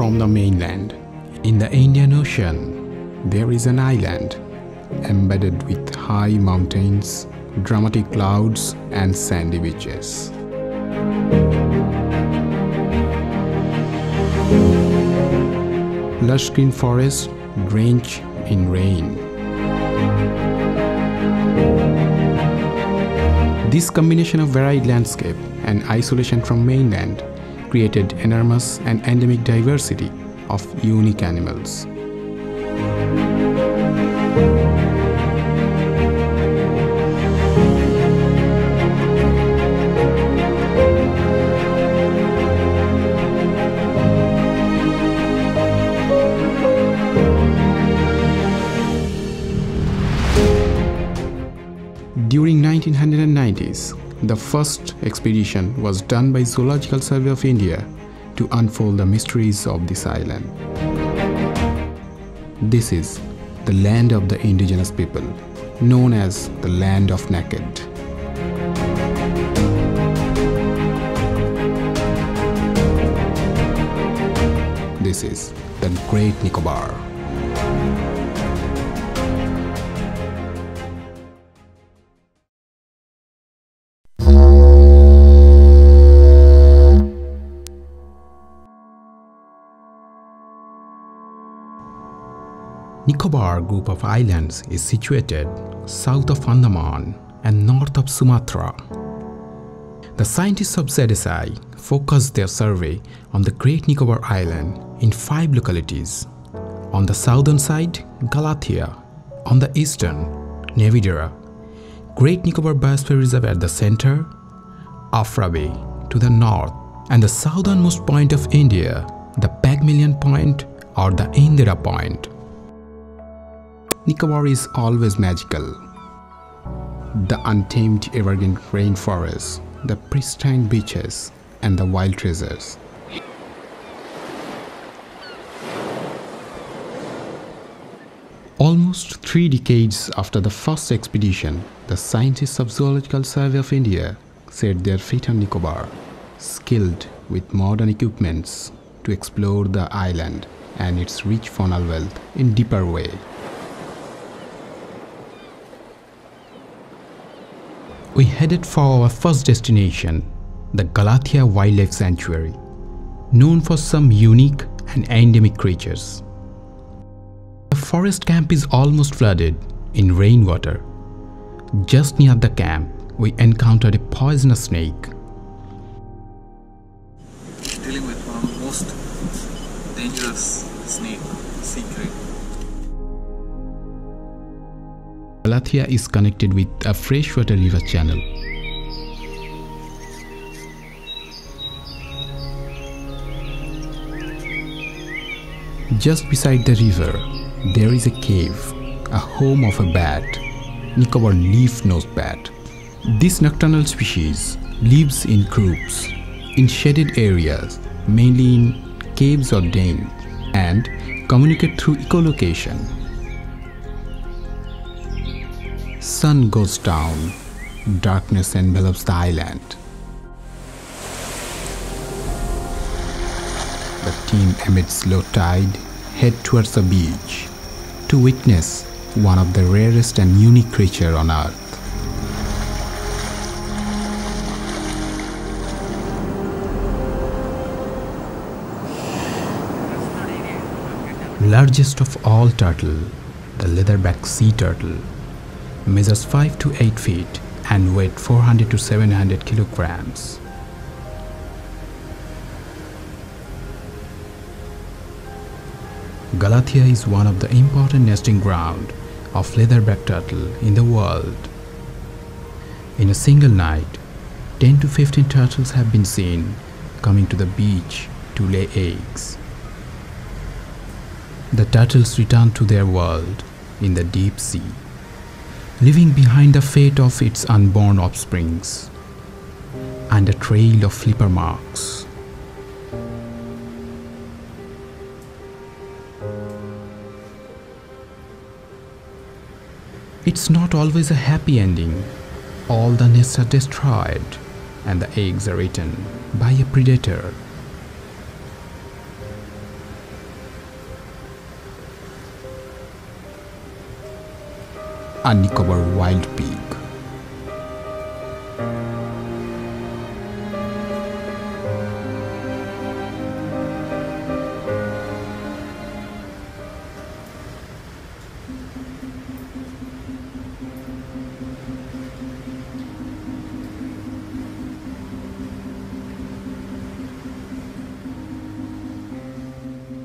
From the mainland, in the Indian Ocean, there is an island embedded with high mountains, dramatic clouds, and sandy beaches. Lush green forests drench in rain. This combination of varied landscape and isolation from mainland created enormous and endemic diversity of unique animals. The first expedition was done by Zoological Survey of India to unfold the mysteries of this island. This is the land of the indigenous people, known as the land of naked. This is the Great Nicobar. Nicobar group of islands is situated south of Andaman and north of Sumatra. The scientists of ZSI focused their survey on the Great Nicobar Island in five localities. On the southern side, Galathea. On the eastern, Nevidera. Great Nicobar Biosphere Reserve at the center, Afra Bay to the north, and the southernmost point of India, the Pygmalion Point or the Indira Point. Nicobar is always magical. The untamed evergreen rainforests, the pristine beaches, and the wild treasures. Almost three decades after the first expedition, the scientists of Zoological Survey of India set their feet on Nicobar, skilled with modern equipments to explore the island and its rich faunal wealth in deeper way. We headed for our first destination, the Galathea Wildlife Sanctuary, known for some unique and endemic creatures. The forest camp is almost flooded in rainwater. Just near the camp, we encountered a poisonous snake. dealing with one of the most dangerous Galathea is connected with a freshwater river channel. Just beside the river, there is a cave, a home of a bat, Nicobar leaf-nosed bat. This nocturnal species lives in groups, in shaded areas, mainly in caves or dens, and communicate through echolocation. Sun goes down, darkness envelops the island. The team amidst low tide head towards the beach to witness one of the rarest and unique creature on earth. Largest of all turtle, the leatherback sea turtle, measures 5 to 8 feet and weight 400 to 700 kilograms. Galathea is one of the important nesting ground of leatherback turtle in the world. In a single night, 10 to 15 turtles have been seen coming to the beach to lay eggs. The turtles return to their world in the deep sea, leaving behind the fate of its unborn offsprings and a trail of flipper marks. It's not always a happy ending. All the nests are destroyed and the eggs are eaten by a predator. A Nicobar wild pig.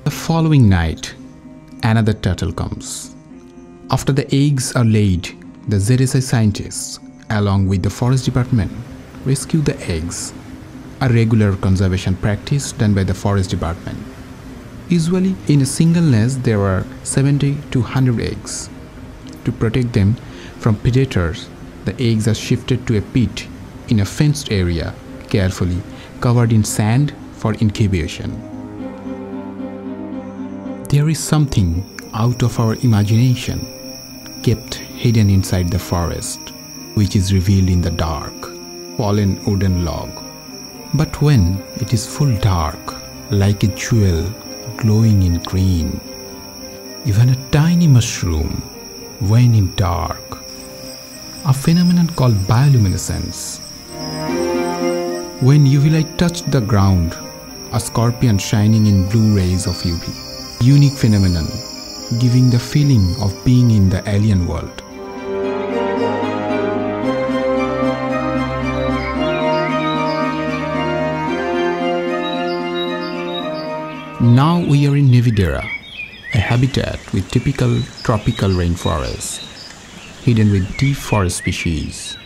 The following night, another turtle comes. After the eggs are laid, the ZSI scientists, along with the forest department, rescue the eggs, a regular conservation practice done by the forest department. Usually, in a single nest, there are 70 to 100 eggs. To protect them from predators, the eggs are shifted to a pit in a fenced area, carefully covered in sand for incubation. There is something out of our imagination kept hidden inside the forest, which is revealed in the dark, fallen wooden log. But when it is full dark, like a jewel glowing in green, even a tiny mushroom, when in dark, a phenomenon called bioluminescence. When UV light touched the ground, a scorpion shining in blue rays of UV unique phenomenon, giving the feeling of being in the alien world. Now we are in Nevidera, a habitat with typical tropical rainforest, hidden with deep forest species.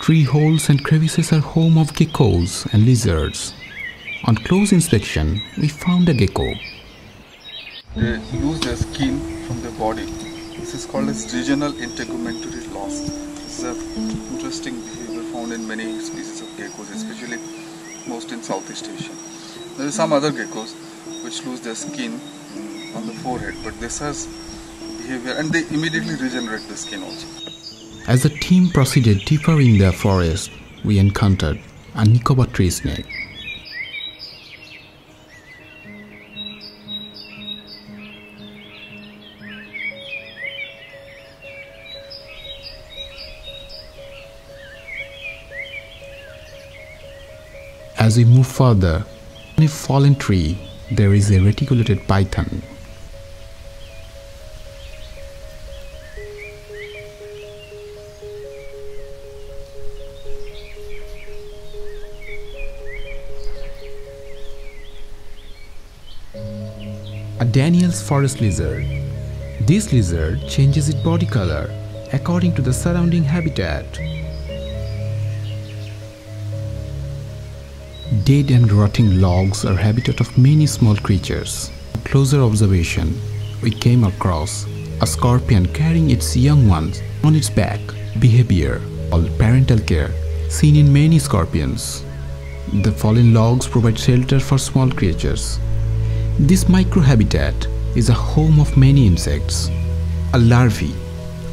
Tree holes and crevices are home of geckos and lizards. On close inspection, we found a gecko they lose their skin from their body. This is called as regional integumentary loss. This is an interesting behavior found in many species of geckos, especially most in Southeast Asia. There are some other geckos which lose their skin mm, on the forehead, but this has behavior and they immediately regenerate the skin also. As the team proceeded deeper in the forest, we encountered a Nicobar tree snake. As we move further, on a fallen tree, there is a reticulated python. A Daniel's forest lizard. This lizard changes its body color according to the surrounding habitat. Dead and rotting logs are habitat of many small creatures. Closer observation, we came across a scorpion carrying its young ones on its back. Behavior called parental care seen in many scorpions. The fallen logs provide shelter for small creatures. This microhabitat is a home of many insects. A larvae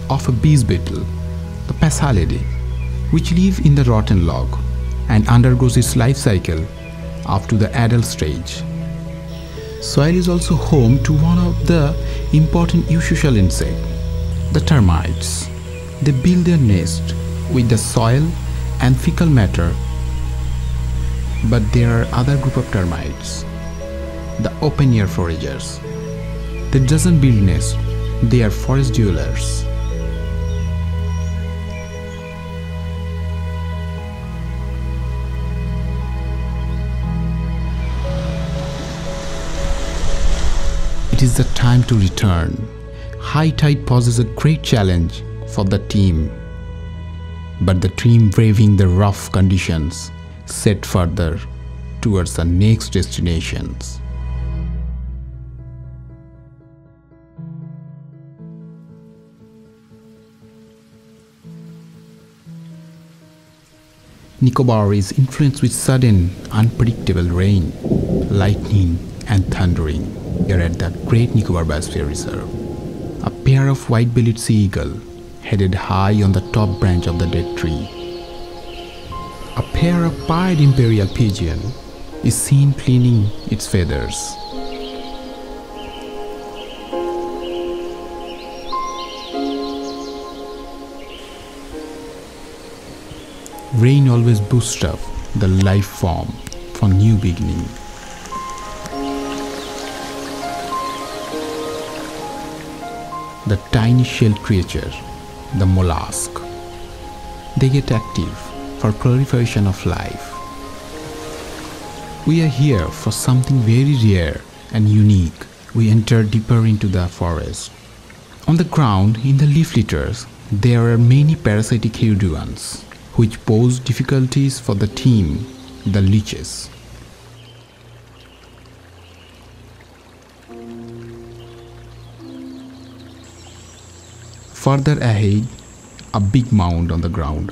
of a bess beetle, the Passalidae, which live in the rotten log and undergoes its life cycle up to the adult stage. Soil is also home to one of the important eusocial insects, the termites. They build their nest with the soil and fecal matter. But there are other group of termites, the open-air foragers. They doesn't build nest, they are forest dwellers. It is the time to return. High tide poses a great challenge for the team. But the team braving the rough conditions set further towards the next destinations. Nicobar is influenced with sudden, unpredictable rain, lightning, and thundering you're at the Great Nicobar Biosphere Reserve. A pair of white-bellied sea eagle headed high on the top branch of the dead tree. A pair of pied imperial pigeon is seen cleaning its feathers. Rain always boosts up the life form for new beginnings. The tiny shell creature, the mollusk, they get active for proliferation of life. We are here for something very rare and unique. We enter deeper into the forest. On the ground, in the leaf litters, there are many parasitic hirudines, which pose difficulties for the team, the leeches. Further ahead, a big mound on the ground,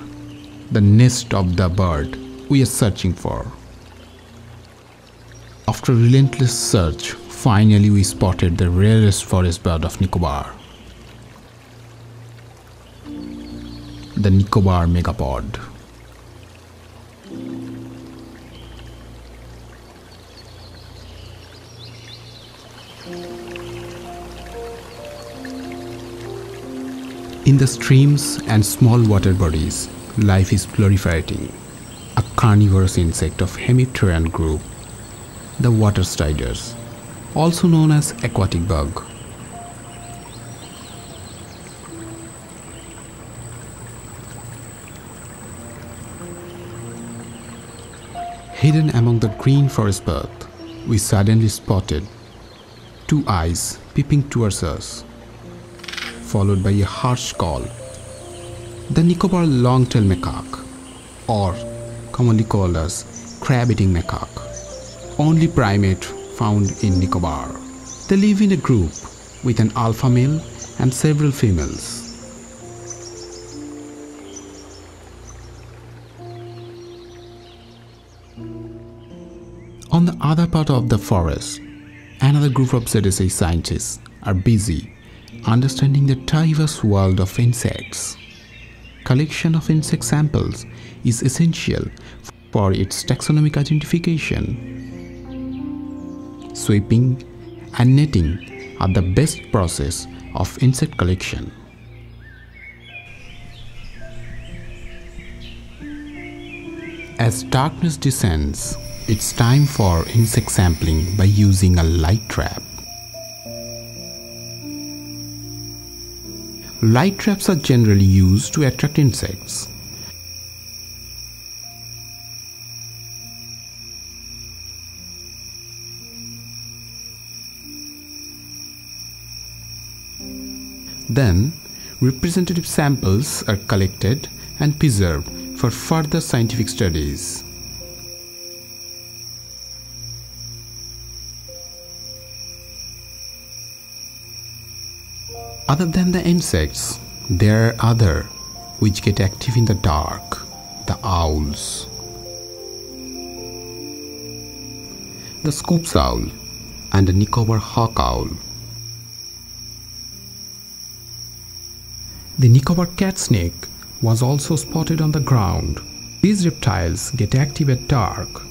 the nest of the bird we are searching for. After relentless search, finally we spotted the rarest forest bird of Nicobar. The Nicobar megapod. In the streams and small water bodies, life is proliferating. A carnivorous insect of hemipteran group, the water striders, also known as aquatic bug. Hidden among the green forest path, we suddenly spotted two eyes peeping towards us followed by a harsh call. The Nicobar long-tailed macaque, or commonly called as crab-eating macaque, only primate found in Nicobar. They live in a group with an alpha male and several females. On the other part of the forest, another group of ZSI scientists are busy understanding the diverse world of insects. Collection of insect samples is essential for its taxonomic identification. Sweeping and netting are the best process of insect collection. As darkness descends, it's time for insect sampling by using a light trap. Light traps are generally used to attract insects. Then, representative samples are collected and preserved for further scientific studies. Other than the insects, there are other which get active in the dark, the owls. The Scops owl and the Nicobar hawk owl. The Nicobar cat snake was also spotted on the ground. These reptiles get active at dark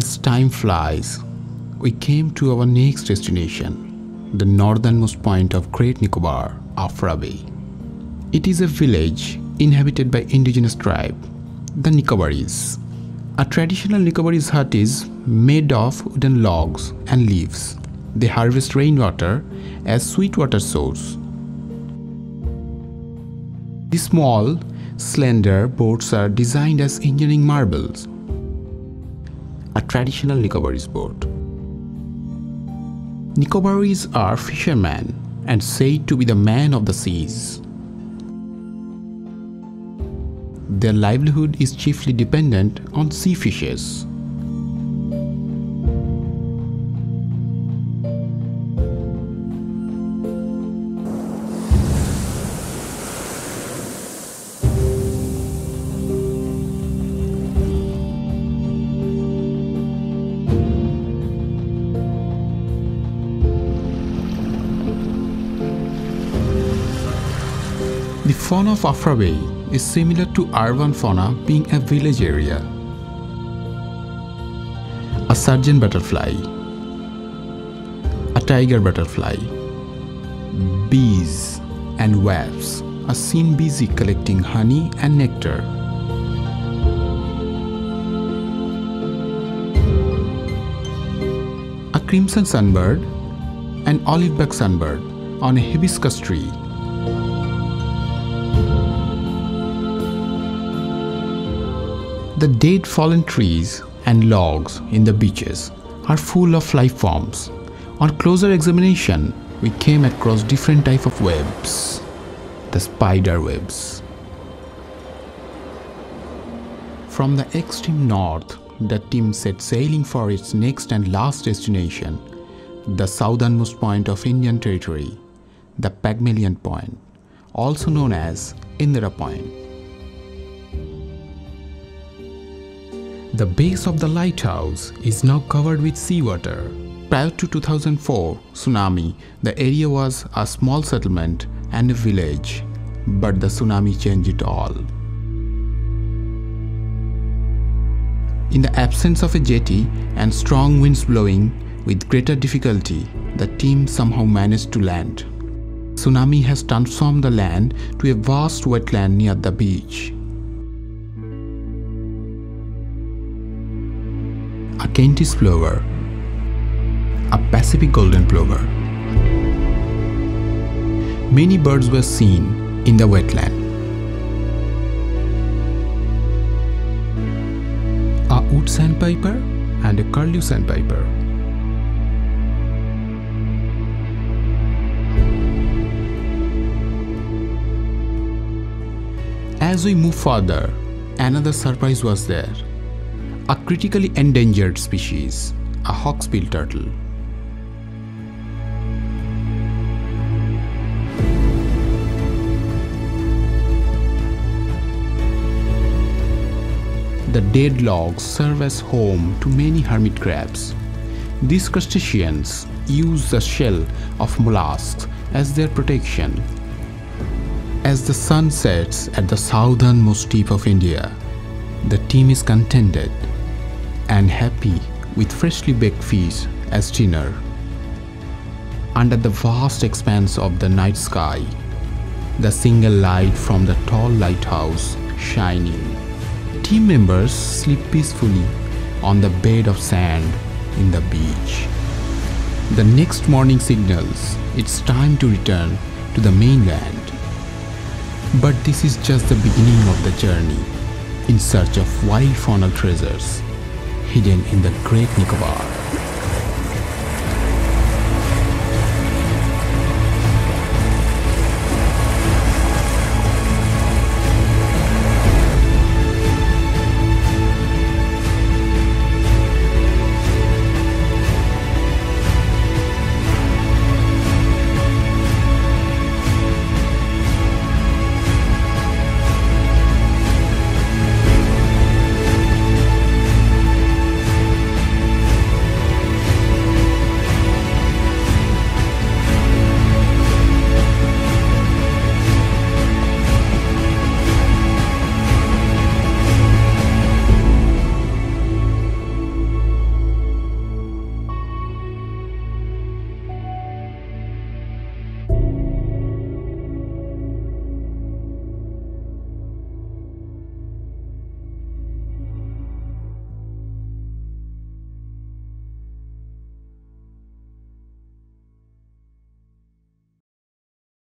As time flies, we came to our next destination, the northernmost point of Great Nicobar, Afra Bay. It is a village inhabited by indigenous tribe, the Nicobaris. A traditional Nicobaris hut is made of wooden logs and leaves. They harvest rainwater as sweet water source. The small, slender boats are designed as engineering marvels a traditional Nicobarese boat. Nicobaris are fishermen and said to be the man of the seas. Their livelihood is chiefly dependent on sea fishes. Fauna of Afra Bay is similar to urban fauna being a village area. a sergeant butterfly, a tiger butterfly, bees and wasps are seen busy collecting honey and nectar. A crimson sunbird, an olive-back sunbird on a hibiscus tree. The dead fallen trees and logs in the beaches are full of life forms. On closer examination, we came across different type of webs, the spider webs. From the extreme north, the team set sailing for its next and last destination, the southernmost point of Indian territory, the Pygmalion Point, also known as Indira Point. The base of the lighthouse is now covered with seawater. Prior to 2004 tsunami, the area was a small settlement and a village, but the tsunami changed it all. In the absence of a jetty and strong winds blowing with greater difficulty, the team somehow managed to land. Tsunami has transformed the land to a vast wetland near the beach. Kentish plover, a Pacific golden plover. Many birds were seen in the wetland. A wood sandpiper and a curlew sandpiper. As we move further, another surprise was there a critically endangered species, a hawksbill turtle. The dead logs serve as home to many hermit crabs. These crustaceans use the shell of mollusks as their protection. As the sun sets at the southernmost tip of India, the team is contented and happy with freshly baked fish as dinner. Under the vast expanse of the night sky, the single light from the tall lighthouse shining. Team members sleep peacefully on the bed of sand in the beach. The next morning signals it's time to return to the mainland. But this is just the beginning of the journey in search of wild faunal treasures hidden in the Great Nicobar.